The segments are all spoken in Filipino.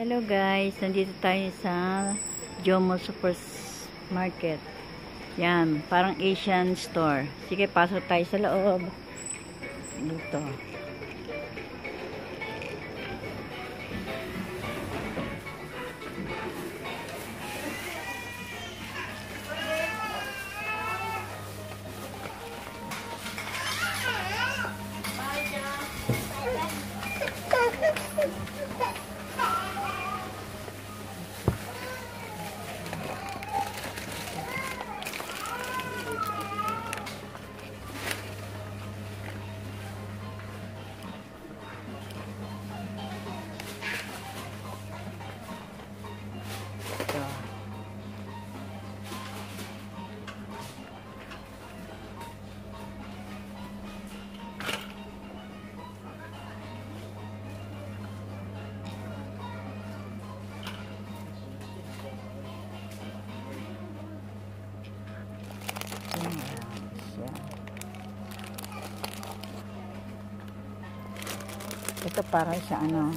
Hello guys, nandito tayo sa Jomo Supermarket. Yan, parang Asian store. Sige, pasok tayo sa loob. Dito. Ito para sa ano,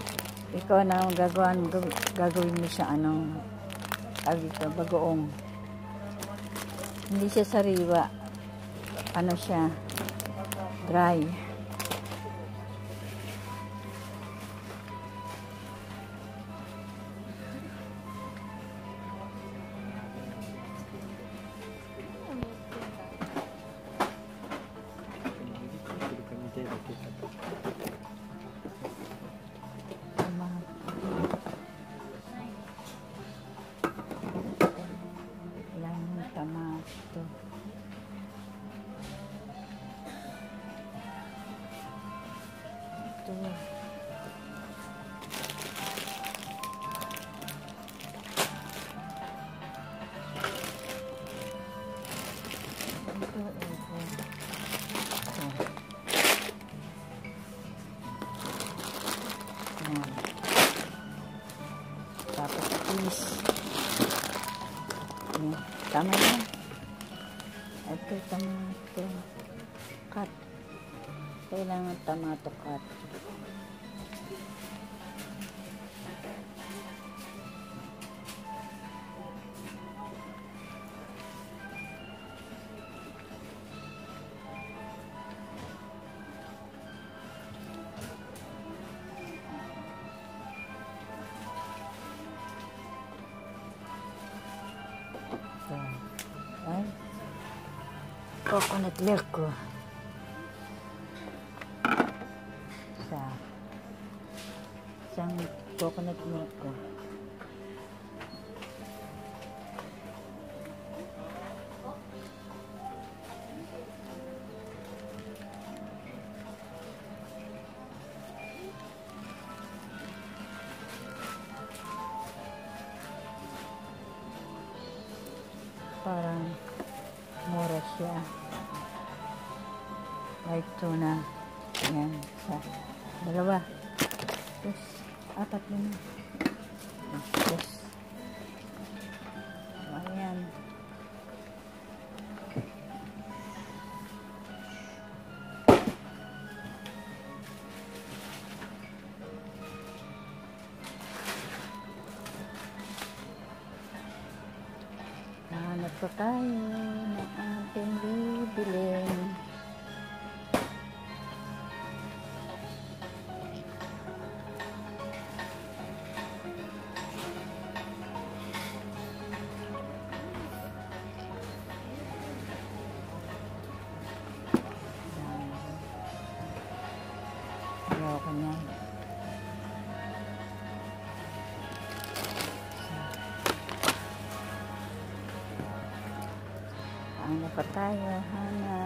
ikaw na ang gagawin, gagawin mo siya ano, sabi ko, bagoong. Hindi siya sariwa. Ano siya, dry. Tama yan. Ito, tomato. Cut. Kailangan tomato cut. Coconut milk ko. Sa isang coconut milk ko. Parang Like tuna. Ayan. Sa dalawa. Yes. Apat na na. Yes. Ano pa tayo? Hanap.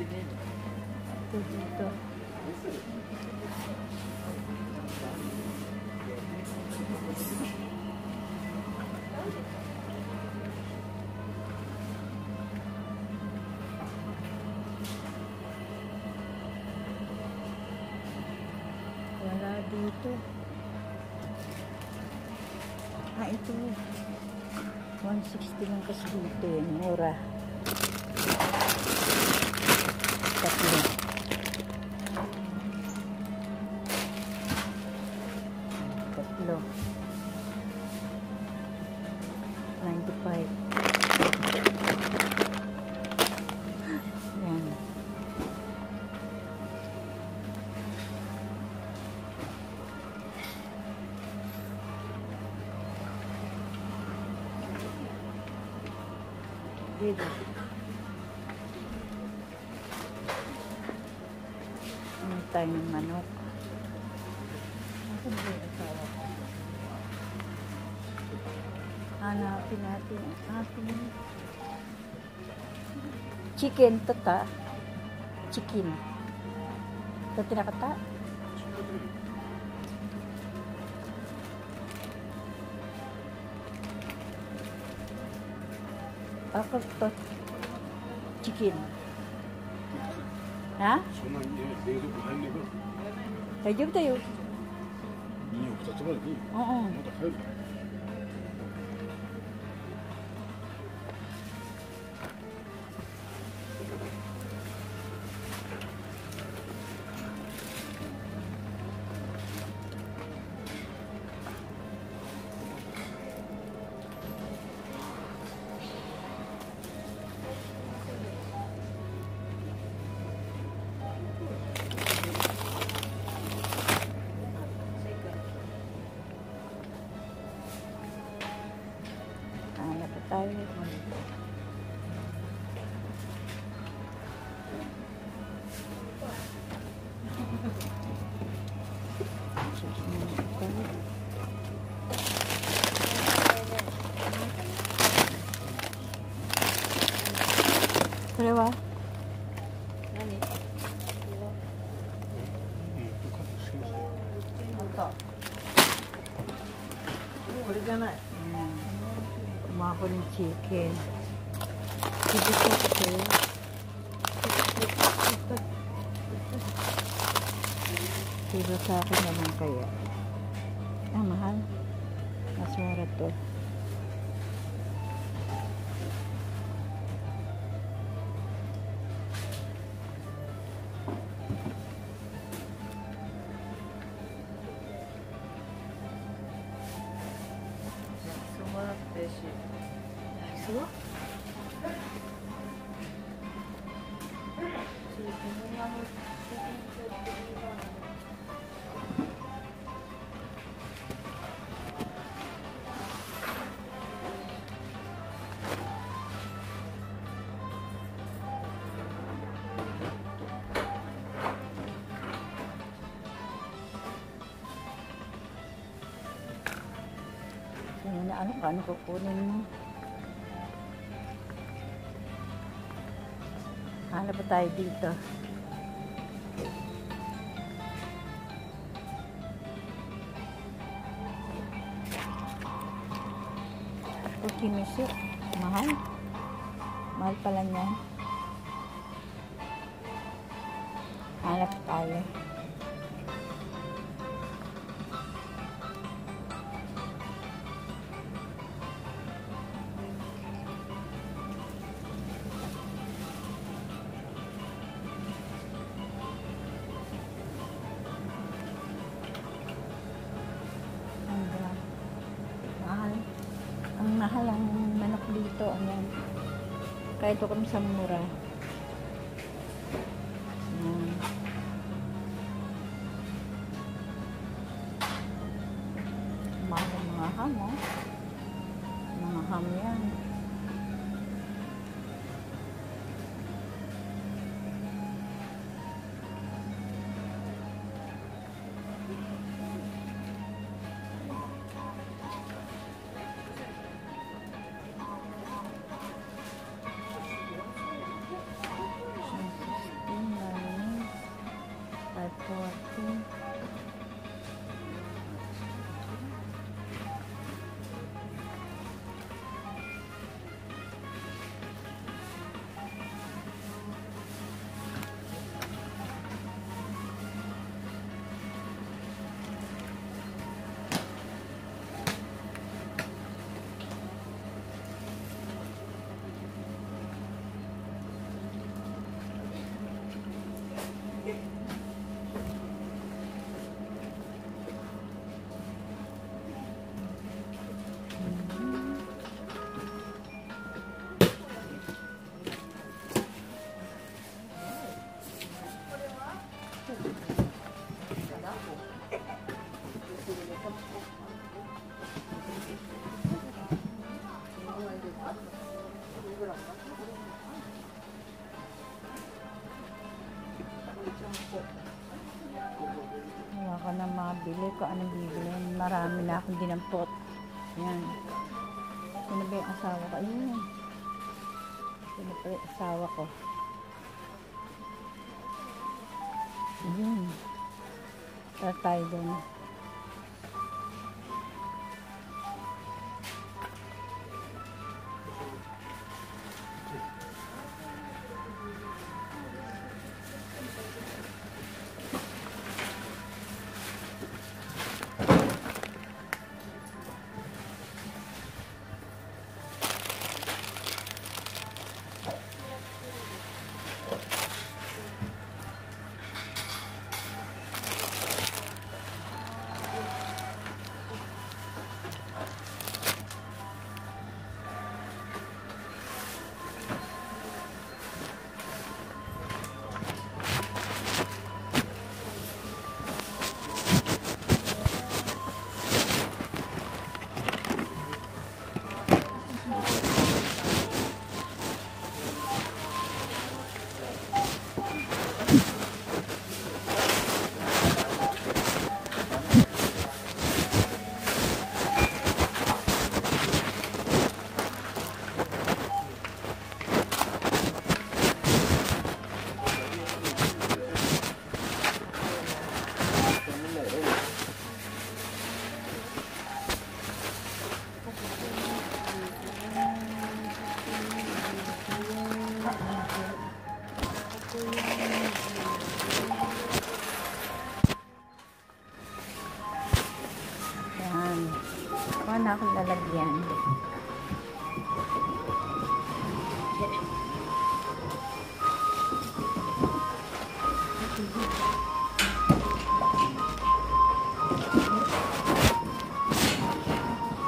Dito. Wala dito. Ah, ito. 160 lang kasi dito. Mura. Mura. Dito. Ano tayo ng manok? Hanapin natin ang ating chicken tata. Chicken. Ito tinakata. apa pot chicken ها؟ يجيب تيو. اه oh. これは？何？これマーボリンチー系気づかせてフィルサーフィンのなんかいいや。あ、まはん。あ、そうやると。Na ano kukunin mo? Hanap pa tayo dito. Ukimisu. Mahal. Mahal pala niyan. Hanap tayo. Ito kung sa mura. Ayan. Mahal ang mga ham. Go. Ko anong bibili. Marami na akong dinampot. Yan. Sino ba yung asawa ko? Ayun. Sino pa yung asawa ko? Ayun. Tara tayo doon.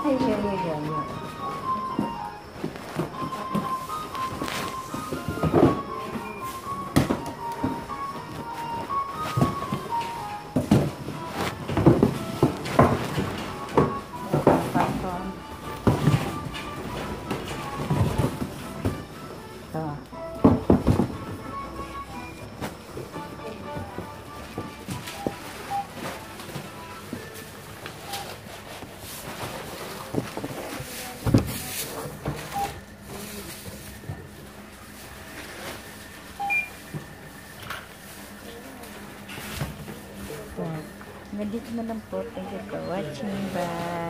太谢谢你 dito na lang po. Thank you for watching. Bye.